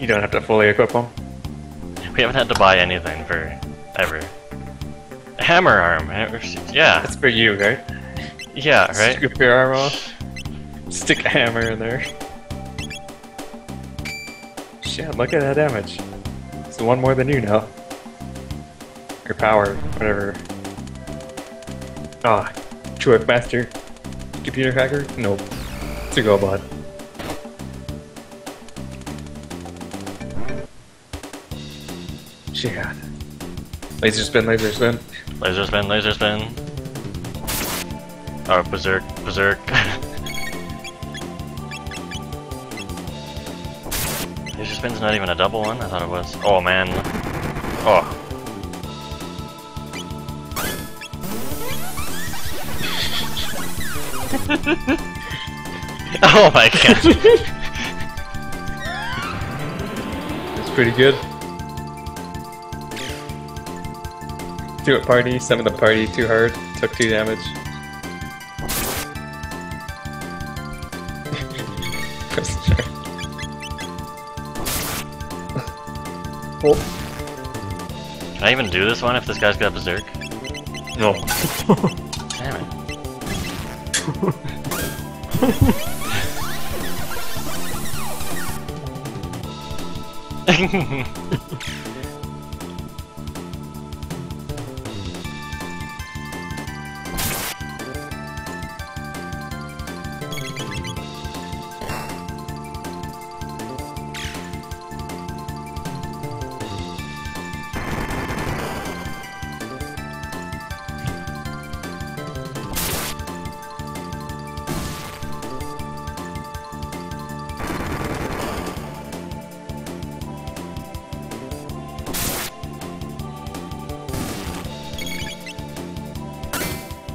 You don't have to fully equip them. We haven't had to buy anything for ever. Hammer arm. Yeah, That's for you, right? yeah, right. Strip your arm off. Stick a hammer in there. Shit, look at that damage. It's one more than you now. Your power, whatever. Ah, Chork Master. Computer hacker? Nope. It's a GoBot. Shit. Laser spin, laser spin. Laser spin, laser spin. Oh, berserk, berserk. laser spin's not even a double one. I thought it was. Oh man. Oh. oh my god. It's pretty good. Do it party, summon the party too hard, took two damage. Press the chart. oh, Can I even do this one if this guy's got berserk? no. Damn it.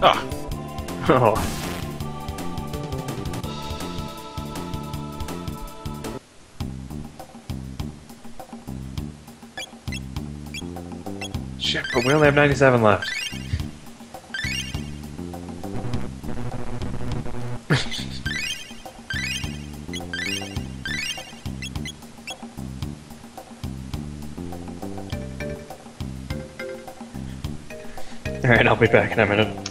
oh, Oh. Shit, but we only have 97 left. Alright, I'll be back in a minute.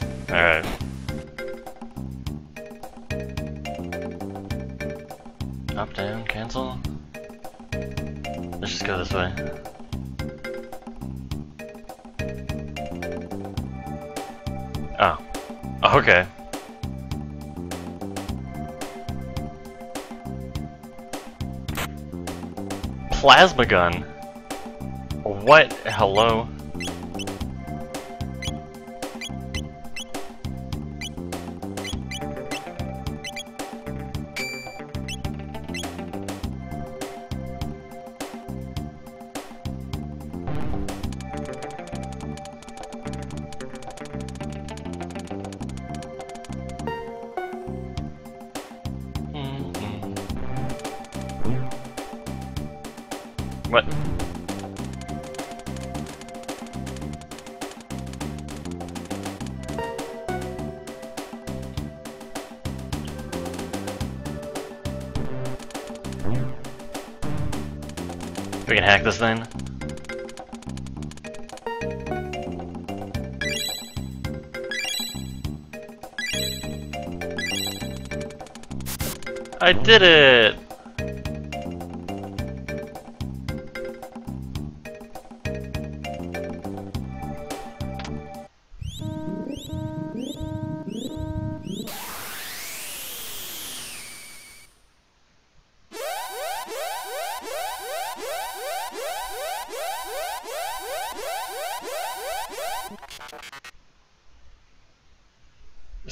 Oh. Okay. Plasma gun? What? Hello? We can hack this thing. I did it!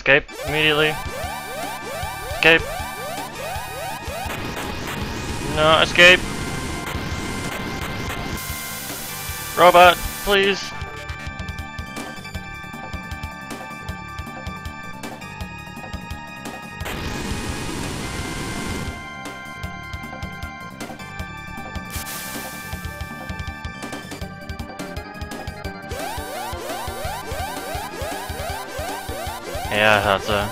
Escape immediately. Escape. No, escape. Robot, please. Ja, hatte.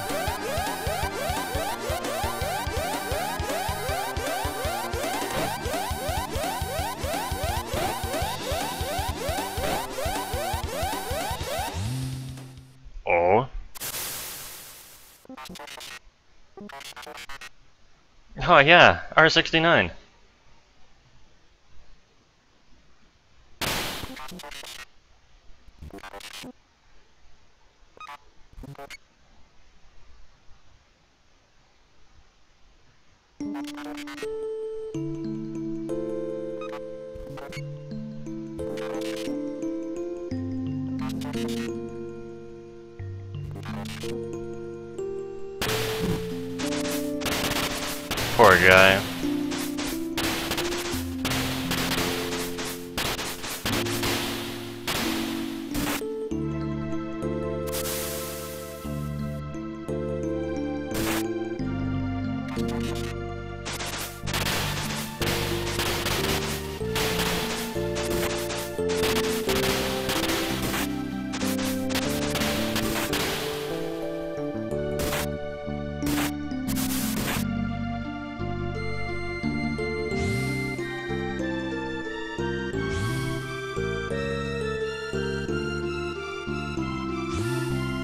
Oh. Oh yeah, R69. Thank you. Poor guy.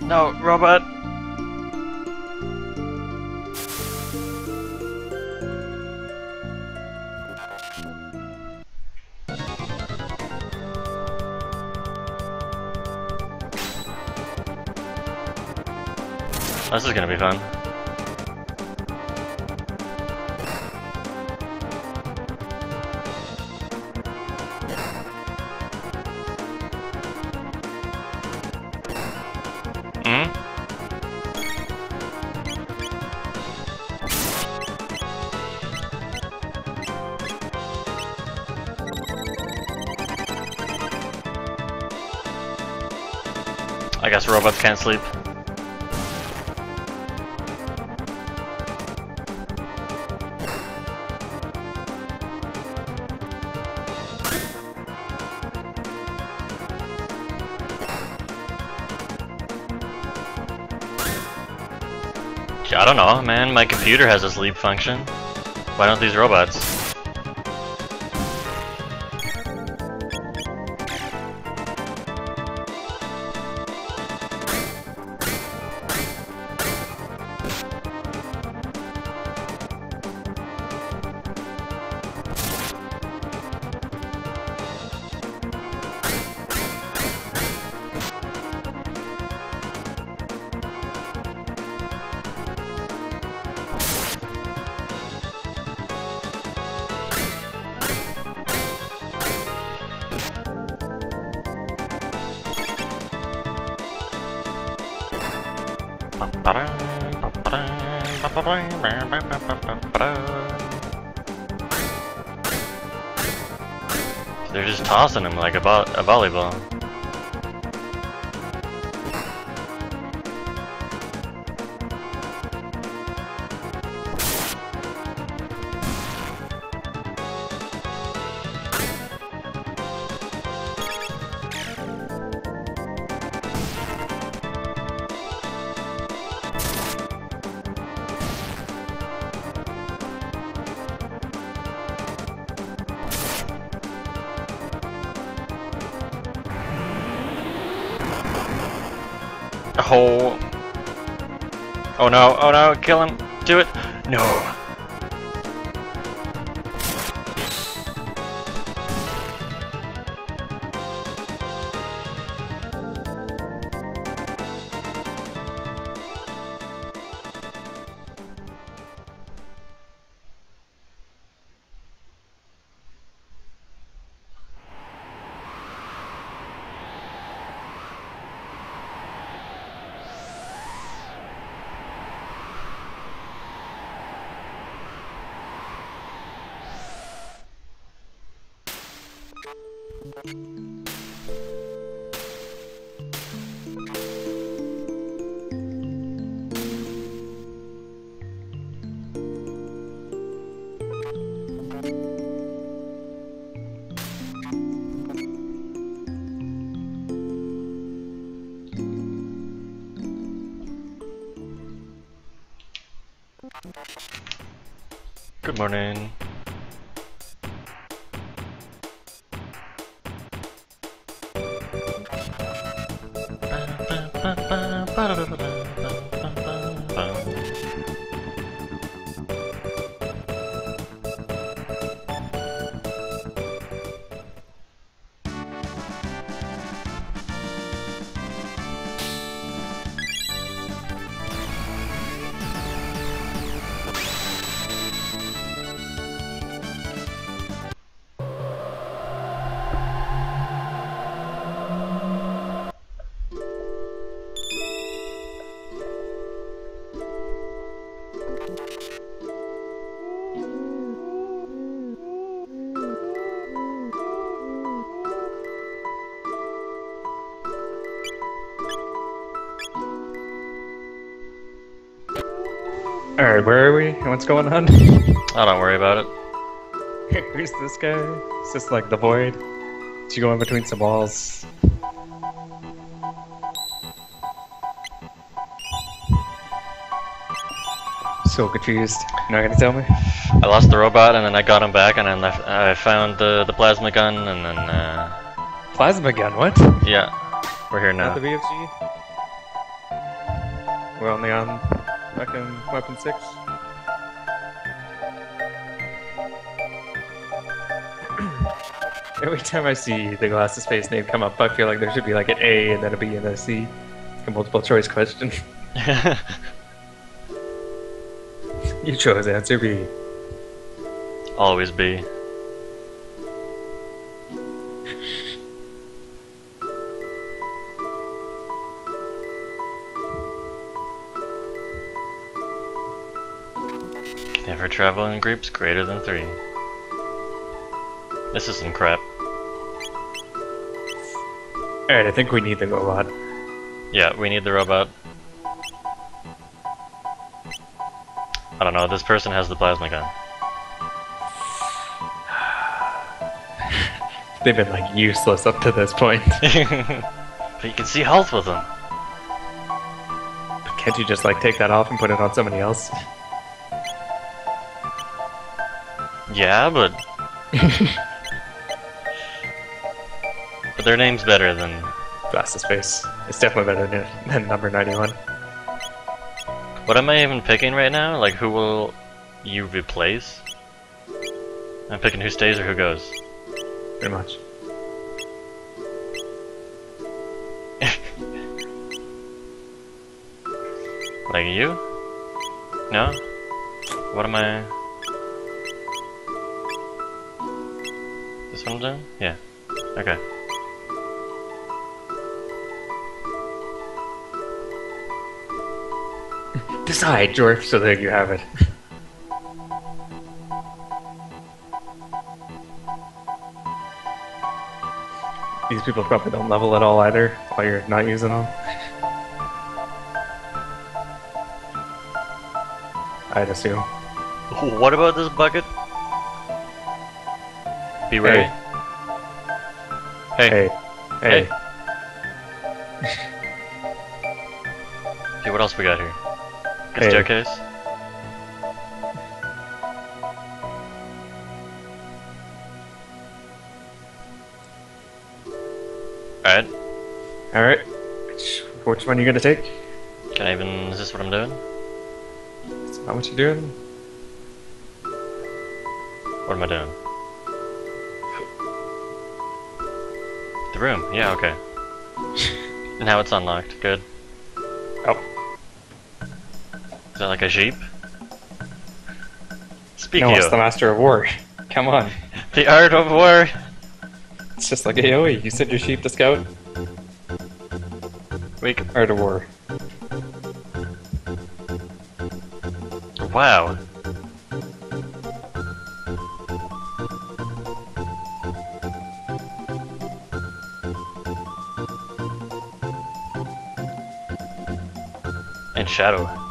No, robot! This is gonna be fun. I guess robots can't sleep. I don't know, man. My computer has a sleep function. Why don't these robots? They're just tossing him like a, a volleyball. Oh. Oh no, oh no, kill him. Do it. No. Good morning. Alright, where are we? What's going on? I don't worry about it. Who's this guy? It's just like the void. Did you go in between some walls? So confused. You're not gonna tell me? I lost the robot and then I got him back and then left, I found the, the plasma gun and then, uh, Plasma gun, what? yeah, we're here Not now. the BFG? We're only on fucking weapon 6? Every time I see the Glass of Space name come up, I feel like there should be like an A and then a B and then a C. A multiple choice question. you chose answer B. Always be. Never travel in groups greater than three. This is some crap. Alright, I think we need the robot. Yeah, we need the robot. I don't know, this person has the plasma gun. They've been like useless up to this point. but you can see health with them. Can't you just like take that off and put it on somebody else? Yeah, but. but their name's better than. Glass of Space. It's definitely better than, than number 91. What am I even picking right now? Like, who will you replace? I'm picking who stays or who goes. Pretty much. Like you? No? What am I. One Yeah. Okay. Decide, George, so there you have it. These people probably don't level at all either while you're not using them. I'd assume. What about this bucket? Be ready. Hey. Hey. Hey. Hey. Okay, what else we got here? Good Hey. staircase? Alright, Alright. Which, which one are you gonna take? can I even. Is this what I'm doing? Is that what you're doing? What am I doing? The room, yeah, okay. now it's unlocked, good. Oh. Is that like a jeep? Speaking No, it's of, the Master of War. Come on. the art of war! It's just like AoE. You send your sheep to scout. We c- Art of War. wow. Shadow.